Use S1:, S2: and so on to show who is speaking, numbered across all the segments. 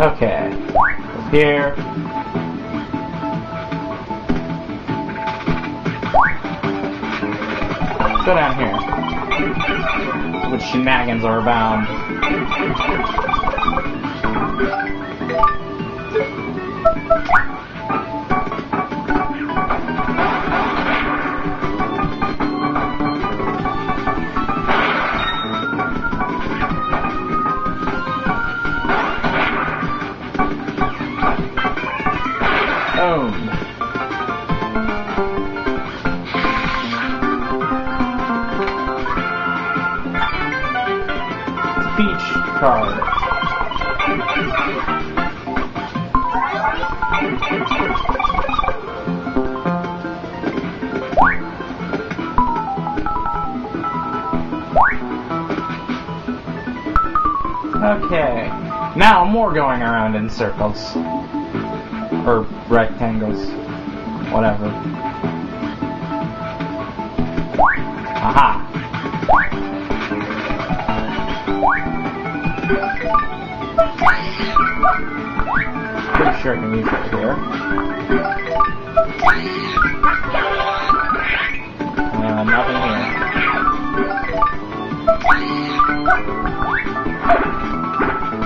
S1: Okay. Here. Go down here. Which shenanigans are abound. Okay. Now more going around in circles. Or rectangles. Whatever. Aha! Pretty sure I can use it here. Uh, nothing here.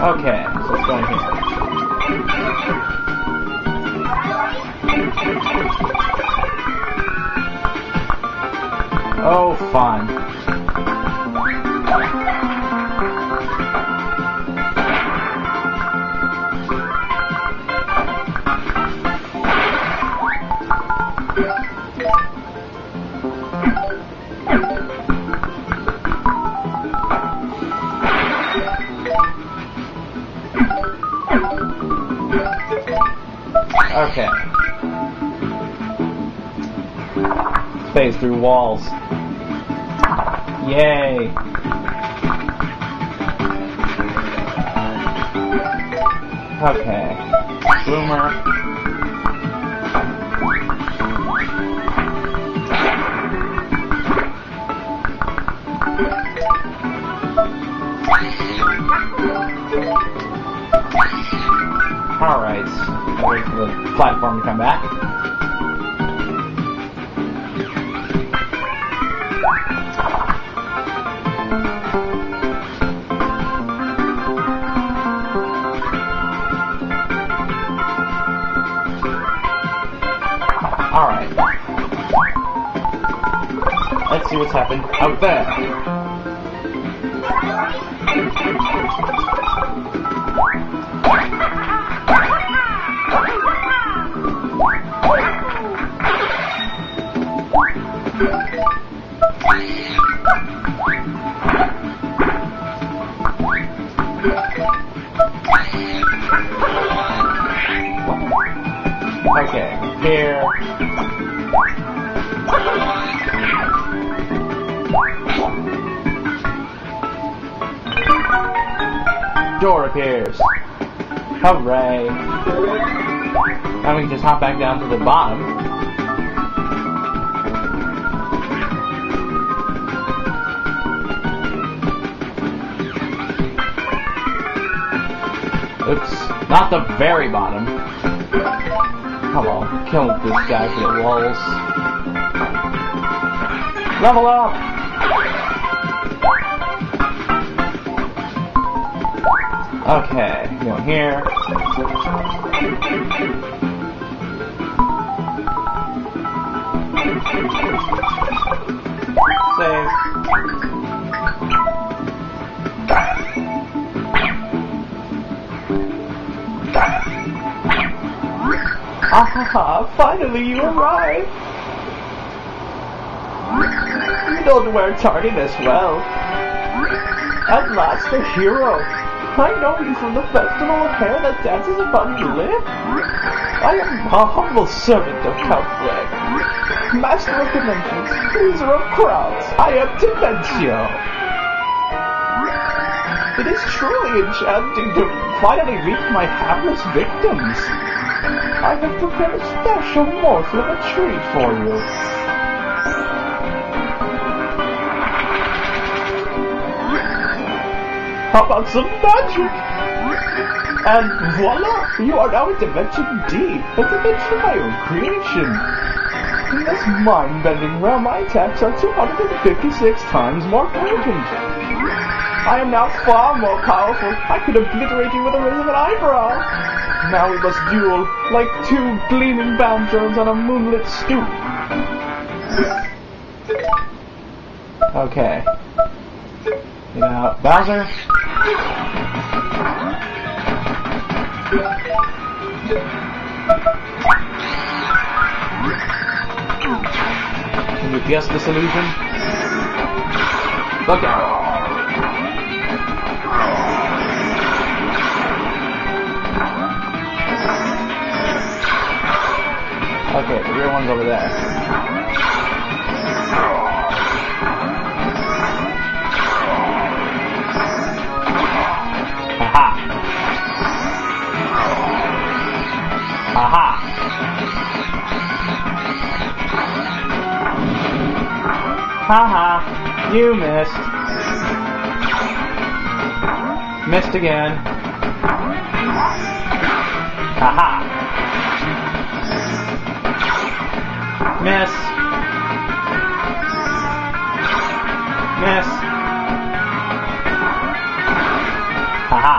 S1: Okay, so let's go in here. Oh, fun. Okay. Phase through walls. Yay! Okay. Boomer. Come back. Alright. Let's see what's happened out there. Door appears. Hooray. Now we can just hop back down to the bottom. Oops, not the very bottom. Come on, kill this guy for the walls. Level up! Okay, go here. Save. Ah, finally you arrived! You don't wear tardiness well. At last, a hero! I know you from the festival of hair that dances upon your lip. I am a humble servant of Count Bleck, master of dimensions, pleaser of crowds. I am Dimentio. It is truly enchanting to finally meet my hapless victims. I have prepared a special morsel of a treat for you. How about some magic? And voila! You are now in Dimension D, a dimension of my own creation. In this mind-bending realm, my attacks are 256 times more potent. I am now far more powerful. I could obliterate you with a raise of an eyebrow. Now we must duel like two gleaming banjos on a moonlit stoop. Okay. Now, Bowser. Can you guess this illusion? Look out. Okay, the real one's over there. Haha! You missed. Missed again. Haha! Miss. Miss. Haha.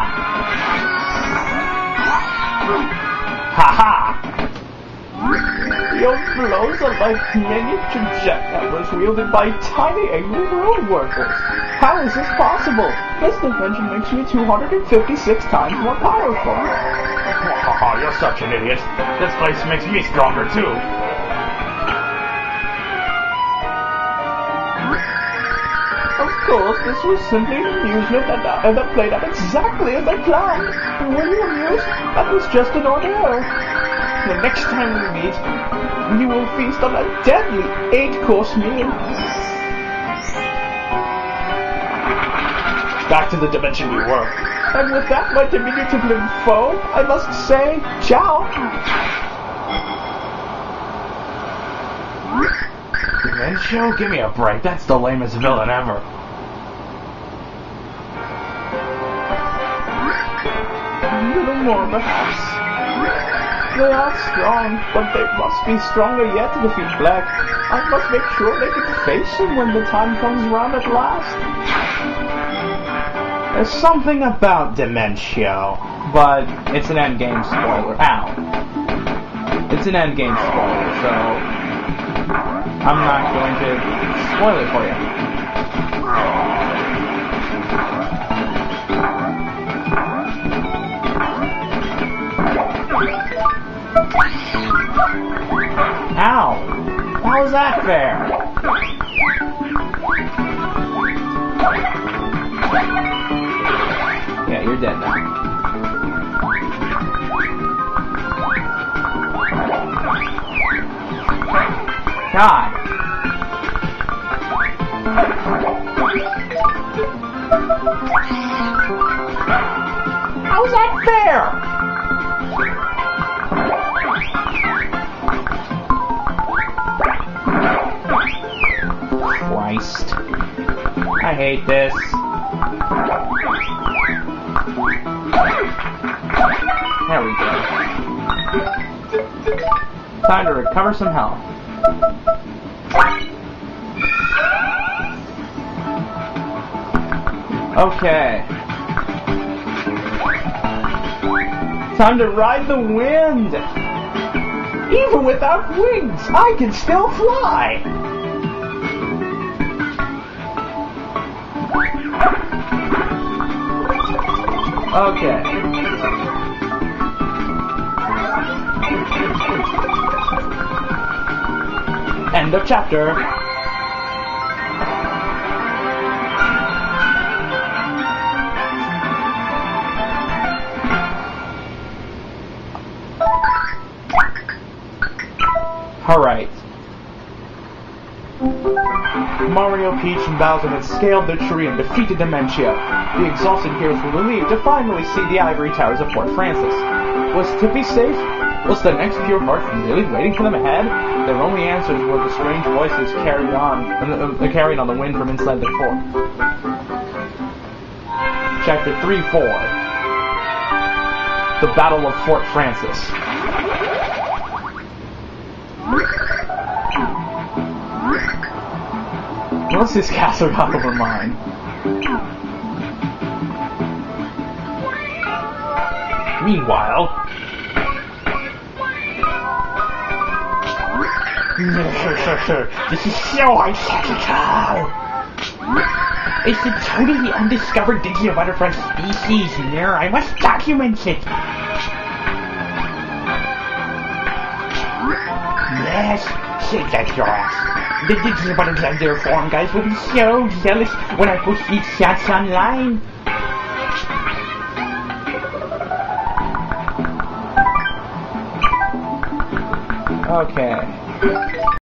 S1: Haha. Your blows are like miniature jet hammers wielded by tiny angry road workers. How is this possible? This dimension makes me 256 times more powerful.
S2: Oh, you're such an idiot. This place makes me stronger too.
S1: Of course, this was simply an amusement that, uh, that played out exactly as I planned. Were you amused? That was just an ordeal. The next time we meet, you will feast on a deadly eight-course meal.
S2: Back to the dimension we were.
S1: And with that, my diminutive foe, I must say, ciao.
S2: Dimentio? Give me a break. That's the lamest villain ever.
S1: A little more, perhaps. They are strong, but they must be stronger yet defeat Bleck. I must make sure they can face him when the time comes around at last.
S3: There's something about Dimentio, but it's an endgame spoiler. Ow. It's an endgame spoiler, so I'm not going to spoil it for you. Ow! How that fair? Yeah, you're dead now. God. How's that fair? I hate this. There we go. Time to recover some health. Okay. Time to ride the wind! Even without wings, I can still fly! Okay. End of chapter. Alright. Mario, Peach, and Bowser had scaled the tree and defeated Dimentio. The exhausted heroes were relieved to finally see the ivory towers of Fort Francis. Was Tippi safe? Was the next pure heart really waiting for them ahead? Their only answers were the strange voices carried on, uh, uh, carried on the wind from inside the fort. Chapter 3 4 the Battle of Fort Francis. What's this castle got over mine?
S2: Meanwhile,
S1: this is so unethical. It's a totally undiscovered Digi butterfly species there. I must document it. Yes, shake that your ass. The Digi butterfly their form guys will be so jealous when I post these shots online.
S3: Okay.